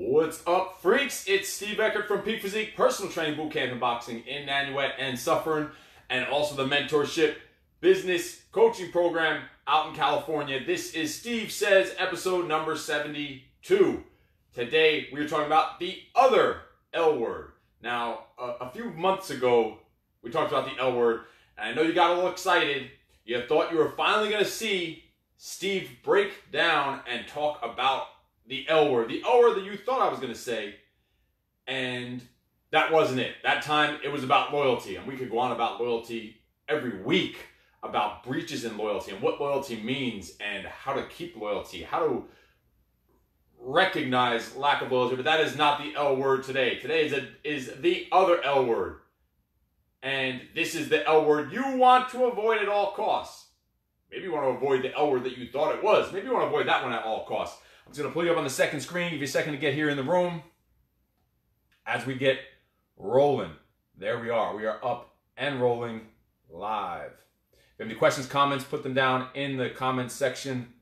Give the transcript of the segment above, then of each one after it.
What's up, freaks? It's Steve Eckert from Peak Physique, personal training bootcamp and boxing in Nanuet and Suffern, and also the mentorship business coaching program out in California. This is Steve Says, episode number 72. Today, we are talking about the other L word. Now, a, a few months ago, we talked about the L word, and I know you got a little excited. You thought you were finally going to see Steve break down and talk about the L word, the L word that you thought I was going to say, and that wasn't it. That time it was about loyalty, and we could go on about loyalty every week about breaches in loyalty and what loyalty means and how to keep loyalty, how to recognize lack of loyalty. But that is not the L word today. Today is a, is the other L word, and this is the L word you want to avoid at all costs. Maybe you want to avoid the L word that you thought it was. Maybe you want to avoid that one at all costs. Just going to pull you up on the second screen, give you a second to get here in the room. As we get rolling, there we are. We are up and rolling live. If you have any questions, comments, put them down in the comments section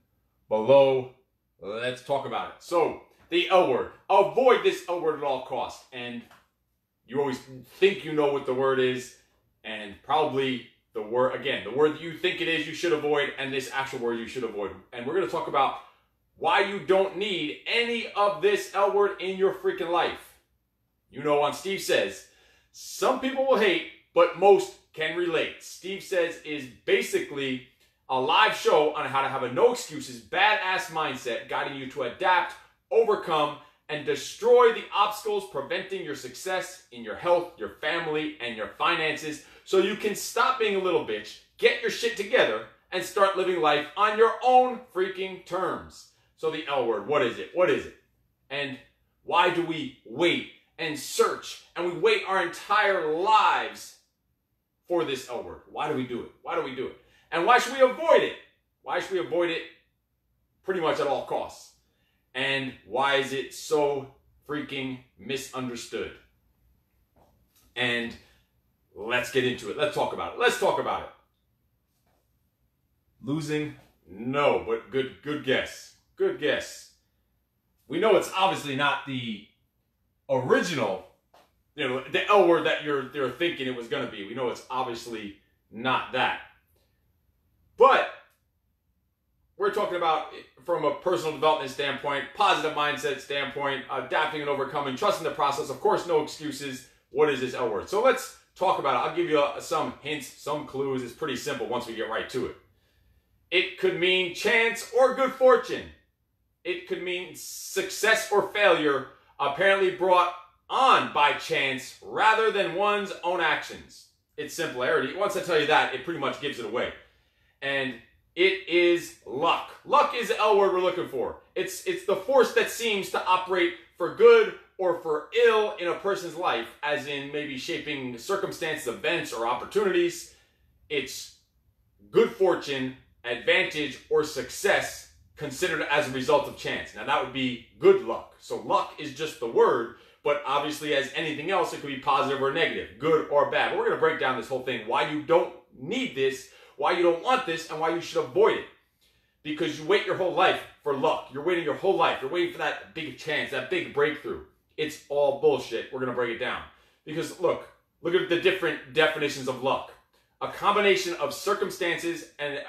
below. Let's talk about it. So, the L word. Avoid this L word at all costs. And you always think you know what the word is, and probably the word, again, the word that you think it is, you should avoid, and this actual word you should avoid. And we're going to talk about why you don't need any of this L word in your freaking life. You know, on Steve Says, some people will hate, but most can relate. Steve Says is basically a live show on how to have a no excuses, badass mindset, guiding you to adapt, overcome, and destroy the obstacles preventing your success in your health, your family, and your finances so you can stop being a little bitch, get your shit together, and start living life on your own freaking terms. So the L word, what is it? What is it? And why do we wait and search and we wait our entire lives for this L word? Why do we do it? Why do we do it? And why should we avoid it? Why should we avoid it pretty much at all costs? And why is it so freaking misunderstood? And let's get into it. Let's talk about it. Let's talk about it. Losing? No, but good good guess. Good guess. We know it's obviously not the original, you know, the L word that you're you're thinking it was going to be. We know it's obviously not that. But we're talking about from a personal development standpoint, positive mindset standpoint, adapting and overcoming, trusting the process. Of course, no excuses. What is this L word? So let's talk about it. I'll give you a, some hints, some clues. It's pretty simple once we get right to it. It could mean chance or good fortune it could mean success or failure apparently brought on by chance rather than one's own actions. It's similarity, Once I tell you that, it pretty much gives it away. And it is luck. Luck is the L word we're looking for. It's it's the force that seems to operate for good or for ill in a person's life, as in maybe shaping circumstances, events, or opportunities. It's good fortune, advantage, or success considered as a result of chance. Now that would be good luck. So luck is just the word, but obviously as anything else, it could be positive or negative, good or bad. But we're to break down this whole thing, why you don't need this, why you don't want this, and why you should avoid it. Because you wait your whole life for luck. You're waiting your whole life. You're waiting for that big chance, that big breakthrough. It's all bullshit. We're to break it down. Because look, look at the different definitions of luck. A combination of circumstances and,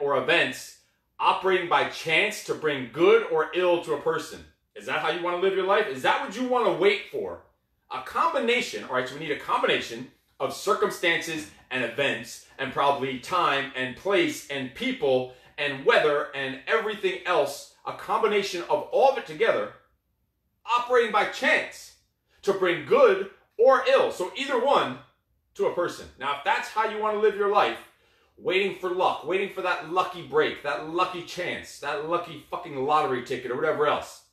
or events operating by chance to bring good or ill to a person. Is that how you want to live your life? Is that what you want to wait for? A combination, all right, so we need a combination of circumstances and events and probably time and place and people and weather and everything else, a combination of all of it together, operating by chance to bring good or ill. So either one to a person. Now, if that's how you want to live your life, waiting for luck, waiting for that lucky break, that lucky chance, that lucky fucking lottery ticket or whatever else.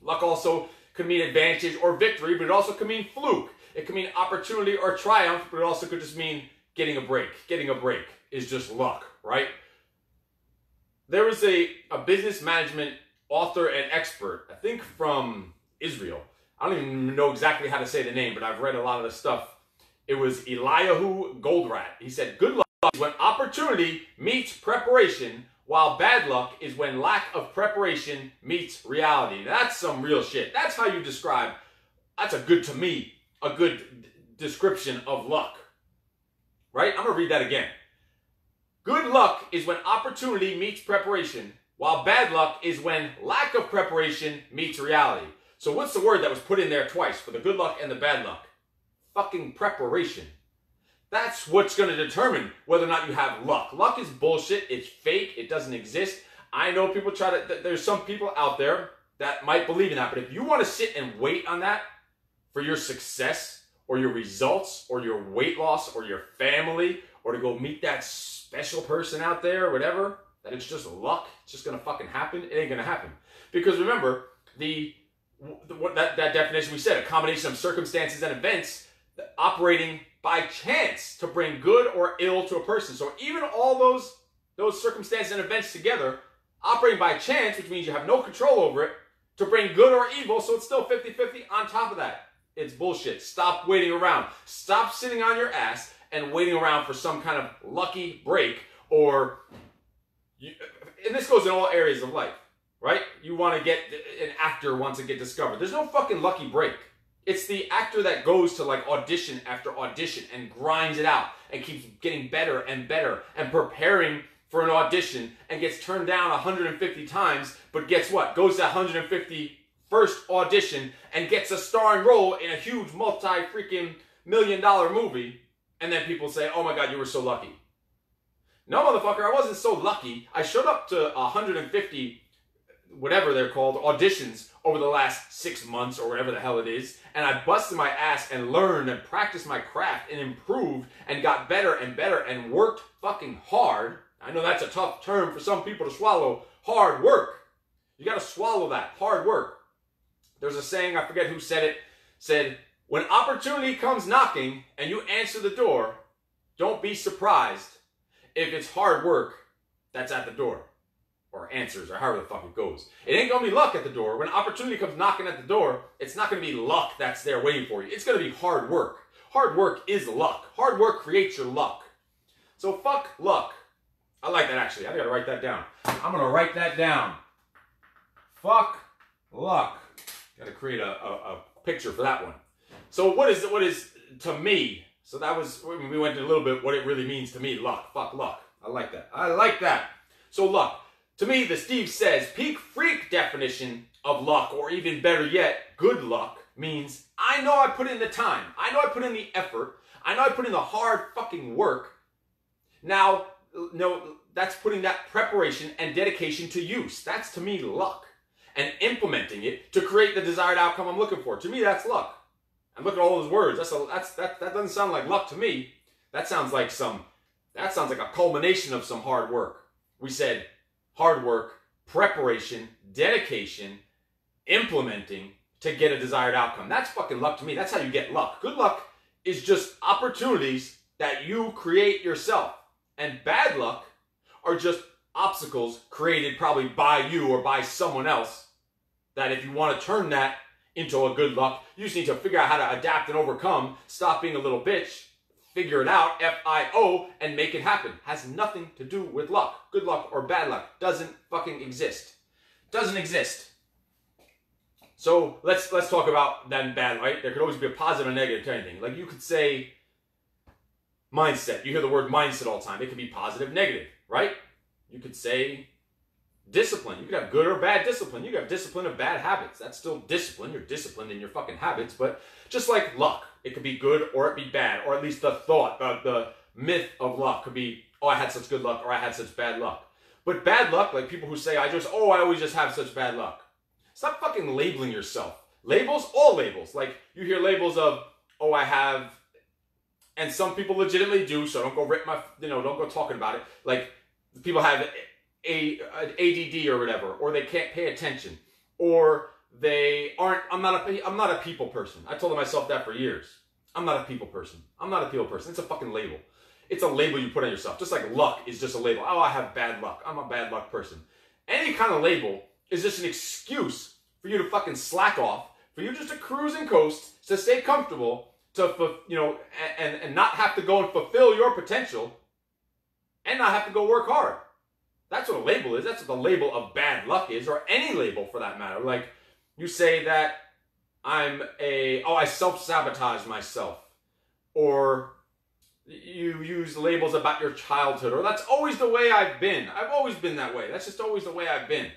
Luck also could mean advantage or victory, but it also could mean fluke. It could mean opportunity or triumph, but it also could just mean getting a break. Getting a break is just luck, right? There was a, a business management author and expert, I think from Israel. I don't even know exactly how to say the name, but I've read a lot of the stuff. It was Eliyahu Goldratt. He said, Good luck when opportunity meets preparation while bad luck is when lack of preparation meets reality. That's some real shit. That's how you describe, that's a good, to me, a good description of luck. Right? I'm gonna read that again. Good luck is when opportunity meets preparation, while bad luck is when lack of preparation meets reality. So, what's the word that was put in there twice for the good luck and the bad luck? Fucking preparation. That's what's going to determine whether or not you have luck. Luck is bullshit. It's fake. It doesn't exist. I know people try to, there's some people out there that might believe in that. But if you want to sit and wait on that for your success or your results or your weight loss or your family or to go meet that special person out there or whatever, that it's just luck, it's just going to fucking happen, it ain't going to happen. Because remember, the, the that, that definition we said, a combination of circumstances and events operating by chance to bring good or ill to a person. So even all those those circumstances and events together operating by chance, which means you have no control over it, to bring good or evil, so it's still 50-50 on top of that. It's bullshit. Stop waiting around. Stop sitting on your ass and waiting around for some kind of lucky break or you, and this goes in all areas of life, right? You want to get an actor wants to get discovered. There's no fucking lucky break. It's the actor that goes to like audition after audition and grinds it out and keeps getting better and better and preparing for an audition and gets turned down 150 times, but guess what? Goes to 150 first audition and gets a starring role in a huge multi freaking million dollar movie, and then people say, "Oh my god, you were so lucky." No, motherfucker, I wasn't so lucky. I showed up to 150 whatever they're called, auditions over the last six months or whatever the hell it is. And I busted my ass and learned and practiced my craft and improved and got better and better and worked fucking hard. I know that's a tough term for some people to swallow. Hard work. You got to swallow that. Hard work. There's a saying, I forget who said it, said, when opportunity comes knocking and you answer the door, don't be surprised if it's hard work that's at the door or answers or however the fuck it goes. It ain't gonna be luck at the door. When opportunity comes knocking at the door, it's not gonna be luck that's there waiting for you. It's gonna be hard work. Hard work is luck. Hard work creates your luck. So fuck luck. I like that actually. I gotta write that down. I'm gonna write that down. Fuck luck. Gotta create a, a, a picture for that one. So what is what is to me? So that was we went a little bit what it really means to me. Luck. Fuck luck. I like that. I like that. So luck. To me, the Steve says peak freak definition of luck, or even better yet, good luck, means I know I put in the time. I know I put in the effort. I know I put in the hard fucking work. Now, no, that's putting that preparation and dedication to use. That's to me luck. And implementing it to create the desired outcome I'm looking for. To me, that's luck. And look at all those words. That's a, that's that that doesn't sound like luck to me. That sounds like some that sounds like a culmination of some hard work. We said hard work, preparation, dedication, implementing to get a desired outcome. That's fucking luck to me. That's how you get luck. Good luck is just opportunities that you create yourself. And bad luck are just obstacles created probably by you or by someone else. That if you want to turn that into a good luck, you just need to figure out how to adapt and overcome, stop being a little bitch, figure it out, F-I-O, and make it happen. Has nothing to do with luck. Good luck or bad luck doesn't fucking exist. Doesn't exist. So let's let's talk about that bad, right? There could always be a positive and negative to anything. Like you could say mindset. You hear the word mindset all the time. It could be positive, negative, right? You could say discipline. You could have good or bad discipline. You could have discipline of bad habits. That's still discipline. You're disciplined in your fucking habits, but just like luck, it could be good or it be bad, or at least the thought, uh, the myth of luck could be, oh, I had such good luck or I had such bad luck. But bad luck, like people who say, I just, oh, I always just have such bad luck. Stop fucking labeling yourself. Labels, all labels. Like you hear labels of, oh, I have, and some people legitimately do. So don't go rip my, you know, don't go talking about it. Like people have a, a ADD or whatever, or they can't pay attention, or they aren't. I'm not a. I'm not a people person. I told myself that for years. I'm not a people person. I'm not a people person. It's a fucking label. It's a label you put on yourself. Just like luck is just a label. Oh, I have bad luck. I'm a bad luck person. Any kind of label is just an excuse for you to fucking slack off, for you just to cruise and coast, to stay comfortable, to you know, and and not have to go and fulfill your potential, and not have to go work hard. That's what a label is. That's what the label of bad luck is, or any label for that matter. Like you say that I'm a, oh, I self sabotage myself. Or you use labels about your childhood, or that's always the way I've been. I've always been that way. That's just always the way I've been.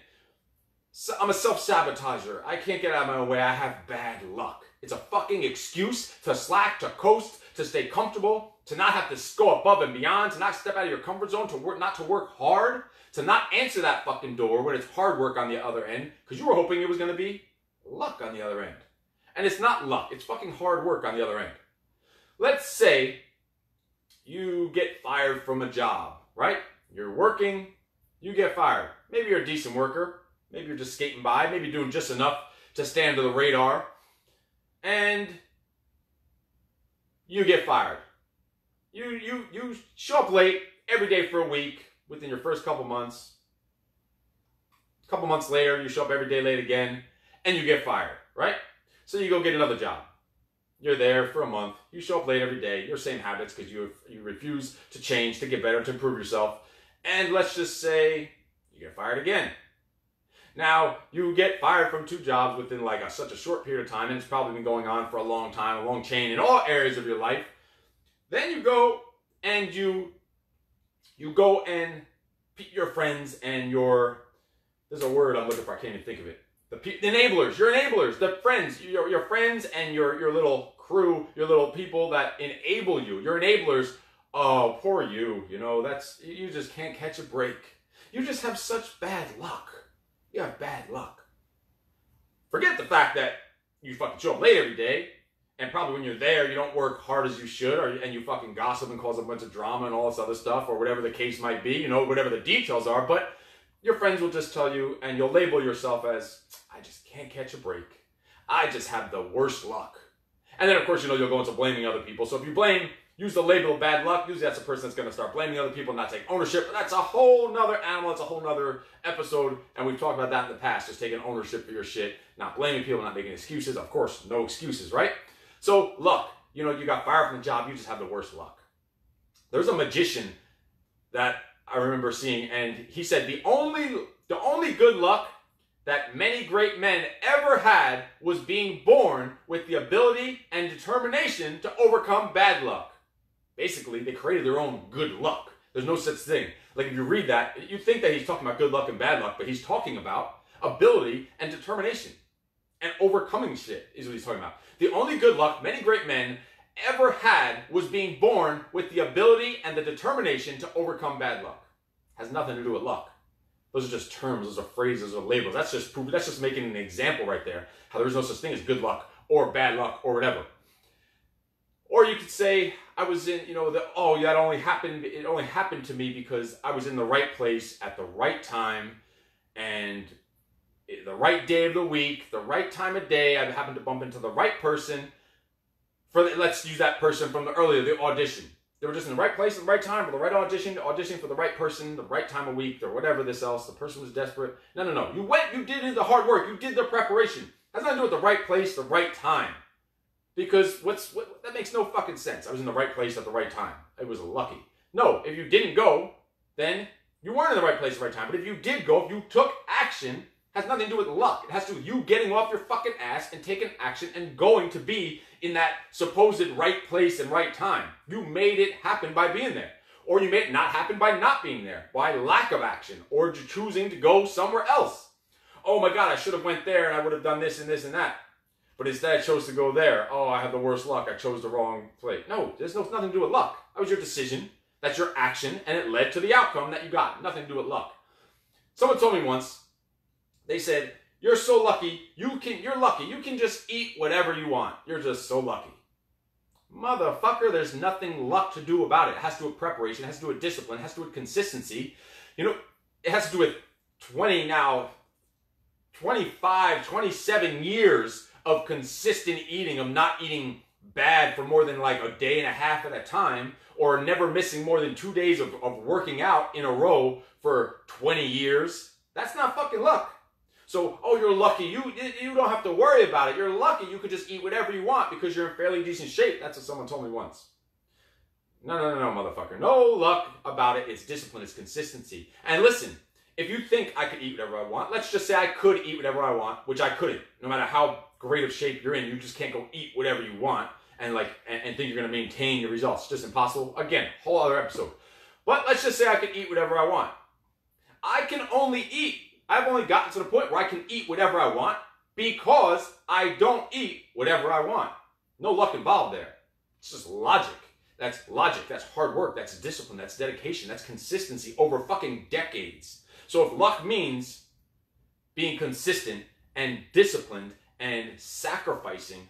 So I'm a self sabotager. I can't get out of my own way. I have bad luck. It's a fucking excuse to slack, to coast, to stay comfortable, to not have to go above and beyond, to not step out of your comfort zone, to work, not to work hard, to not answer that fucking door when it's hard work on the other end, because you were hoping it was going to be luck on the other end. And it's not luck, it's fucking hard work on the other end. Let's say you get fired from a job, right? You're working, you get fired. Maybe you're a decent worker, maybe you're just skating by, maybe doing just enough to stay under the radar, and you get fired. You you you show up late every day for a week within your first couple months. A couple months later, you show up every day late again, and you get fired, right? So you go get another job. You're there for a month. You show up late every day. Your same habits because you you refuse to change, to get better, to improve yourself. And let's just say you get fired again. Now you get fired from two jobs within like a, such a short period of time, and it's probably been going on for a long time, a long chain in all areas of your life. Then you go and you you go and your friends and your there's a word I'm looking for. I can't even think of it. The, the enablers, your enablers, the friends, your, your friends and your, your little crew, your little people that enable you, your enablers. Oh, poor you. You know, that's, you just can't catch a break. You just have such bad luck. You have bad luck. Forget the fact that you fucking show up late every day, and probably when you're there, you don't work hard as you should, or, and you fucking gossip and cause a bunch of drama and all this other stuff, or whatever the case might be, you know, whatever the details are. But your friends will just tell you, and you'll label yourself as, I just can't catch a break. I just have the worst luck. And then, of course, you know, you'll go into blaming other people. So if you blame, use the label of bad luck, usually that's a person that's going to start blaming other people, and not take ownership. But that's a whole nother animal. It's a whole nother episode. And we've talked about that in the past, just taking ownership for your shit, not blaming people, not making excuses. Of course, no excuses, right? So, luck. You know, you got fired from the job, you just have the worst luck. There's a magician that I remember seeing, and he said the only the only good luck that many great men ever had was being born with the ability and determination to overcome bad luck. Basically, they created their own good luck. There's no such thing. Like if you read that, you think that he's talking about good luck and bad luck, but he's talking about ability and determination and overcoming shit is what he's talking about. The only good luck many great men ever had was being born with the ability and the determination to overcome bad luck. Has nothing to do with luck. Those are just terms, those are phrases or labels. That's just proof, that's just making an example right there. How there's no such thing as good luck or bad luck or whatever. Or you could say, I was in, you know, the oh yeah, it only happened it only happened to me because I was in the right place at the right time and the right day of the week, the right time of day. I happened to bump into the right person. For the, let's use that person from the earlier the audition. They were just in the right place at the right time for the right audition, auditioning for the right person, the right time of week, or whatever this else. The person was desperate. No, no, no. You went, you did the hard work, you did the preparation. That's nothing to do with the right place, the right time. Because what's what, that makes no fucking sense. I was in the right place at the right time. It was lucky. No, if you didn't go, then you weren't in the right place at the right time. But if you did go, if you took action, has nothing to do with luck. It has to do with you getting off your fucking ass and taking action and going to be in that supposed right place and right time. You made it happen by being there. Or you made it not happen by not being there, by lack of action, or choosing to go somewhere else. Oh my God, I should have went there and I would have done this and this and that. But instead I chose to go there. Oh, I have the worst luck. I chose the wrong place. No, there's no, nothing to do with luck. That was your decision. That's your action, and it led to the outcome that you got. Nothing to do with luck. Someone told me once, they said, you're so lucky. You can, you're lucky. You can just eat whatever you want. You're just so lucky. Motherfucker, there's nothing luck to do about it. It has to do with preparation. It has to do with discipline. It has to do with consistency. You know, it has to do with 20 now, 25, 27 years of consistent eating, of not eating bad for more than like a day and a half at a time, or never missing more than two days of, of working out in a row for 20 years. That's not fucking luck. So, oh, you're lucky. You you don't have to worry about it. You're lucky. You could just eat whatever you want because you're in fairly decent shape. That's what someone told me once. No, no, no, no, motherfucker. No luck about it. It's discipline, it's consistency. And listen, if you think I could eat whatever I want, let's just say I could eat whatever I want, which I couldn't. No matter how great of shape you're in, you just can't go eat whatever you want and like and, and think you're gonna maintain your results. It's just impossible. Again, whole other episode. But let's just say I could eat whatever I want. I can only eat. I've only gotten to the point where I can eat whatever I want because I don't eat whatever I want. No luck involved there. It's just logic. That's logic. That's hard work. That's discipline. That's dedication. That's consistency over fucking decades. So if luck means being consistent and disciplined and sacrificing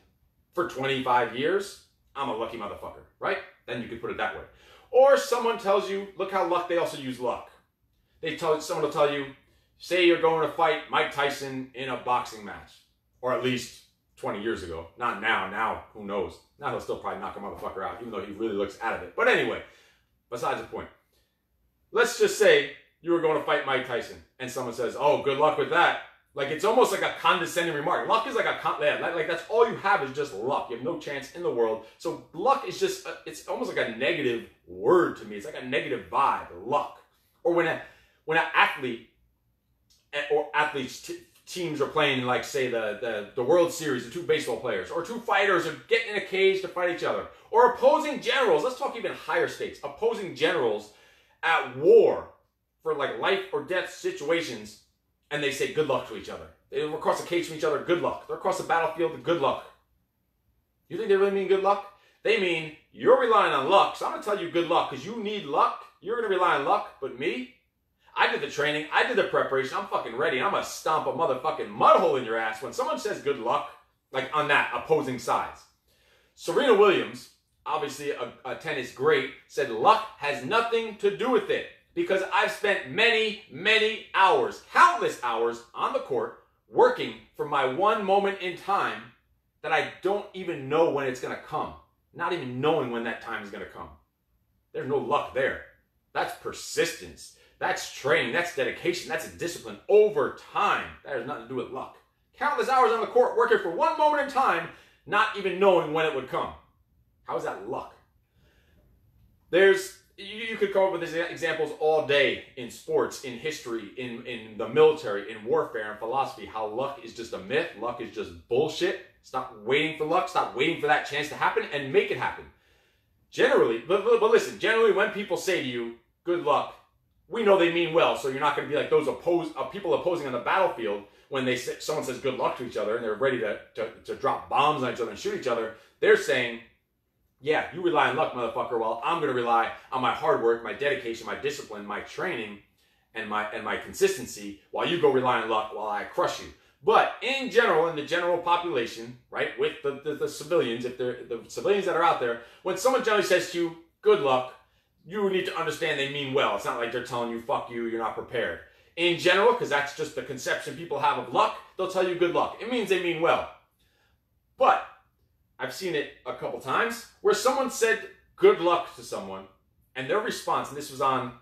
for 25 years, I'm a lucky motherfucker, right? Then you could put it that way. Or someone tells you, look how luck, they also use luck. They tell someone will tell you, say you're going to fight Mike Tyson in a boxing match, or at least 20 years ago. Not now. Now, who knows? Now he'll still probably knock a motherfucker out, even though he really looks out of it. But anyway, besides the point. Let's just say you were going to fight Mike Tyson, and someone says, "Oh, good luck with that." Like it's almost like a condescending remark. Luck is like a con- yeah, like, like that's all you have is just luck. You have no chance in the world. So luck is just a, it's almost like a negative word to me. It's like a negative vibe. Luck, or when a when an athlete or athletes teams are playing like say the, the the World Series, the two baseball players or two fighters are getting in a cage to fight each other, or opposing generals. Let's talk even higher stakes. Opposing generals at war for like life or death situations and they say good luck to each other. They're across the cage from each other, good luck. They're across the battlefield, good luck. You think they really mean good luck? They mean you're relying on luck, so I'm gonna tell you good luck because you need luck. You're gonna rely on luck, but me, I did the training, I did the preparation, I'm fucking ready. I'm gonna stomp a motherfucking mud hole in your ass when someone says good luck, like on that opposing sides. Serena Williams, obviously a, a tennis great, said luck has nothing to do with it because I've spent many, many hours, countless hours on the court working for my one moment in time that I don't even know when it's to come. Not even knowing when that time is to come. There's no luck there. That's persistence. That's training. That's dedication. That's discipline over time. That has nothing to do with luck. Countless hours on the court working for one moment in time, not even knowing when it would come. How is that luck? There's you, could come up with examples all day in sports, in history, in, in the military, in warfare, and philosophy, how luck is just a myth, luck is just bullshit. Stop waiting for luck, stop waiting for that chance to happen, and make it happen. Generally, but, but listen, generally when people say to you, good luck, we know they mean well, so you're not going to be like those oppose, uh, people opposing on the battlefield when they say, someone says good luck to each other and they're ready to, to, to drop bombs on each other and shoot each other. They're saying, yeah, you rely on luck, motherfucker. Well, I'm going to rely on my hard work, my dedication, my discipline, my training, and my and my consistency. While you go rely on luck, while I crush you. But in general, in the general population, right, with the, the, the civilians, if they're the civilians that are out there, when someone generally says to you, "Good luck," you need to understand they mean well. It's not like they're telling you, "Fuck you," you're not prepared. In general, because that's just the conception people have of luck, they'll tell you good luck. It means they mean well. But I've seen it a couple times where someone said good luck to someone, and their response, and this was on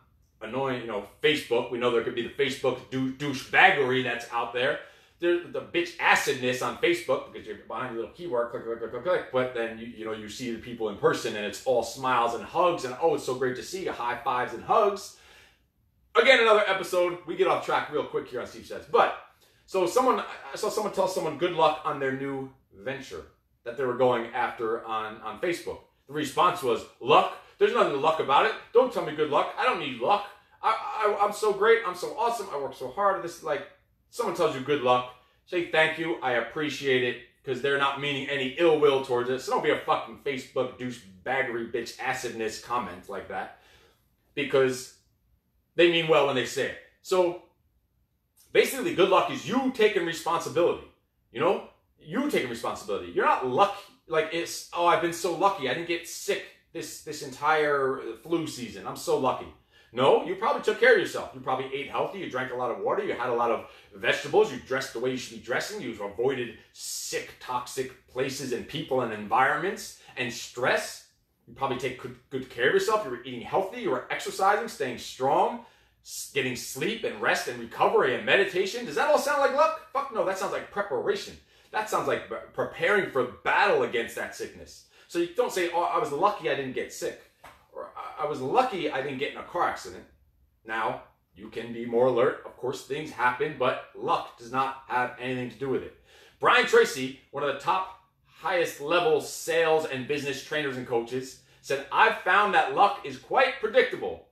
annoying, you know, Facebook. We know there could be the Facebook douchebaggery that's out there. There's the bitch acidness on Facebook because you're behind your little keyboard, click, click, click, click, click. But then you, you know you see the people in person, and it's all smiles and hugs, and oh, it's so great to see you, high fives and hugs. Again, another episode. We get off track real quick here on Steve Says, but so someone I saw someone tell someone good luck on their new venture that they were going after on, on Facebook. The response was, luck? There's nothing luck about it. Don't tell me good luck. I don't need luck. I, I, I'm so great. I'm so awesome. I work so hard. This is like, someone tells you good luck. Say thank you. I appreciate it because they're not meaning any ill will towards it. So don't be a fucking Facebook douchebaggery bitch acidness comment like that because they mean well when they say it. So basically, good luck is you taking responsibility. You know, you taking responsibility. You're not lucky. Like it's oh, I've been so lucky. I didn't get sick this this entire flu season. I'm so lucky. No, you probably took care of yourself. You probably ate healthy. You drank a lot of water. You had a lot of vegetables. You dressed the way you should be dressing. You avoided sick, toxic places and people and environments and stress. You probably take good, good care of yourself. You were eating healthy. You were exercising, staying strong, getting sleep and rest and recovery and meditation. Does that all sound like luck? Fuck no, that sounds like preparation. That sounds like preparing for battle against that sickness. So you don't say, oh, I was lucky I didn't get sick. I was lucky I didn't get in a car accident. Now, you can be more alert. Of course, things happen, but luck does not have anything to do with it. Brian Tracy, one of the top highest level sales and business trainers and coaches, said, I've found that luck is quite predictable.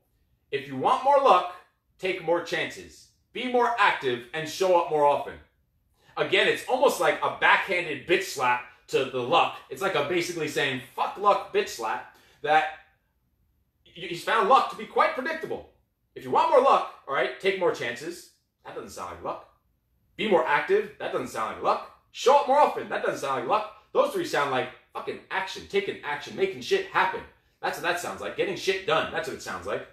If you want more luck, take more chances, be more active, and show up more often. Again, it's almost like a backhanded bitch slap to the luck. It's like a basically saying, fuck luck, bitch slap, that he's found luck to be quite predictable. If you want more luck, all right, take more chances. That doesn't sound like luck. Be more active. That doesn't sound like luck. Show up more often. That doesn't sound like luck. Those three sound like fucking action, taking action, making shit happen. That's what that sounds like. Getting shit done. That's what it sounds like.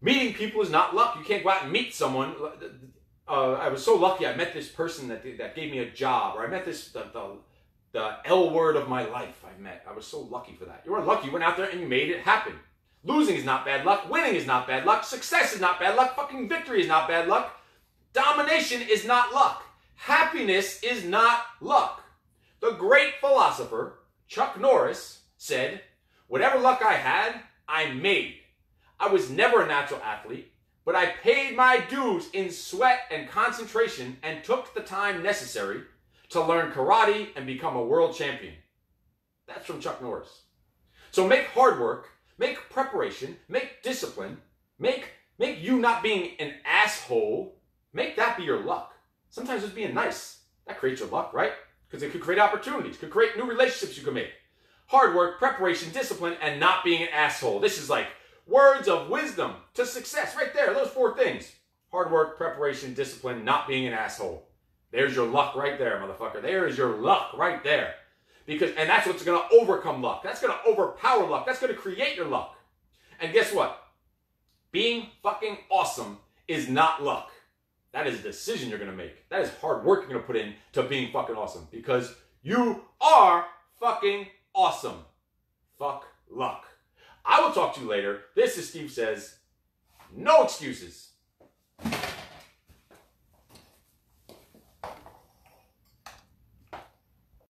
Meeting people is not luck. You can't go out and meet someone. Uh, I was so lucky. I met this person that that gave me a job, or I met this the, the the L word of my life. I met. I was so lucky for that. You were lucky. You went out there and you made it happen. Losing is not bad luck. Winning is not bad luck. Success is not bad luck. Fucking victory is not bad luck. Domination is not luck. Happiness is not luck. The great philosopher, Chuck Norris, said, Whatever luck I had, I made. I was never a natural athlete, but I paid my dues in sweat and concentration and took the time necessary to learn karate and become a world champion. That's from Chuck Norris. So make hard work Make preparation, make discipline, make make you not being an asshole, make that be your luck. Sometimes just being nice, that creates your luck, right? Because it could create opportunities, could create new relationships you can make. Hard work, preparation, discipline, and not being an asshole. This is like words of wisdom to success right there. Those four things. Hard work, preparation, discipline, not being an asshole. There's your luck right there, motherfucker. There is your luck right there. Because and that's what's to overcome luck. That's to overpower luck. That's to create your luck. And guess what? Being fucking awesome is not luck. That is a decision you're to make. That is hard work you're to put in to being fucking awesome because you are fucking awesome. Fuck luck. I will talk to you later. This is Steve Says. No excuses.